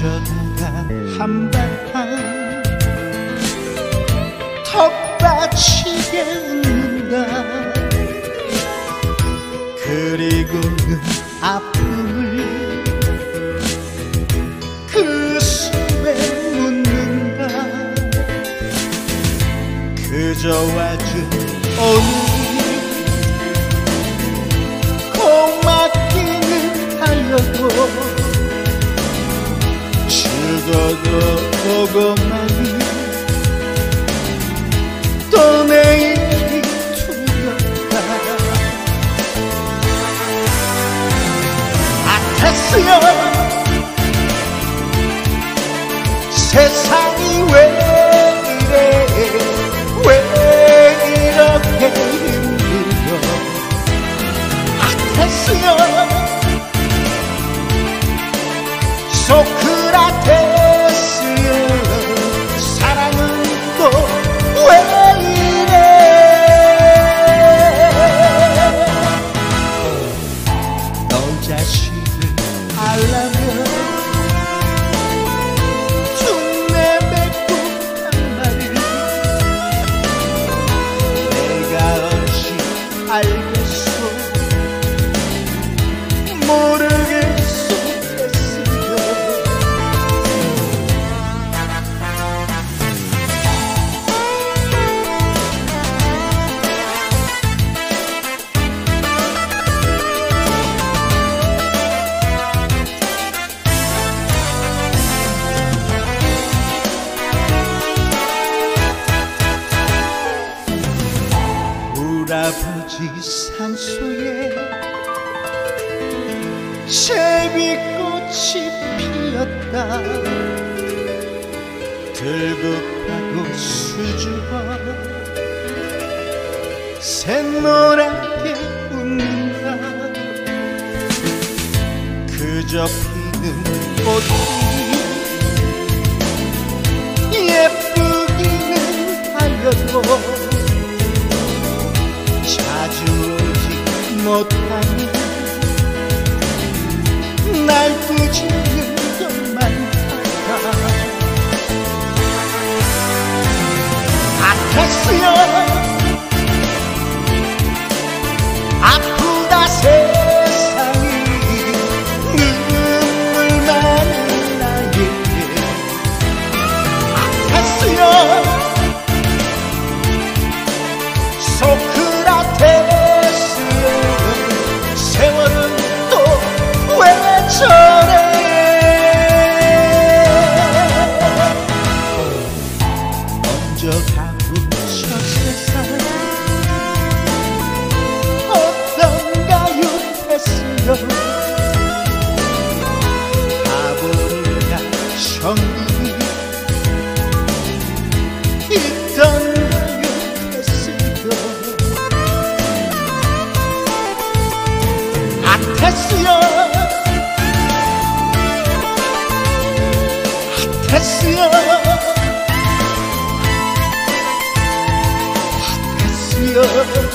쉬었다가 한바탕. 턱받치게 웃는다. 그리고는 아픔을 그 숨에 묻는다. 그저 와준 오늘 죽어도 오고만이 또 내일이 두렵다. 아테스여 세상이 왜 이래? 왜 이렇게 힘들어? 아테스여 소 우라버지 산소에 제비꽃이 피었다. 들국하고 수줍어 샛노랗게 웃는다. 그저 피는 꽃이 못하니 날 꾸짖 가고 저 세상 어떤가요 했으며 바보리가 정이 있던가요 했으며 아테스여 아테스여 아테스여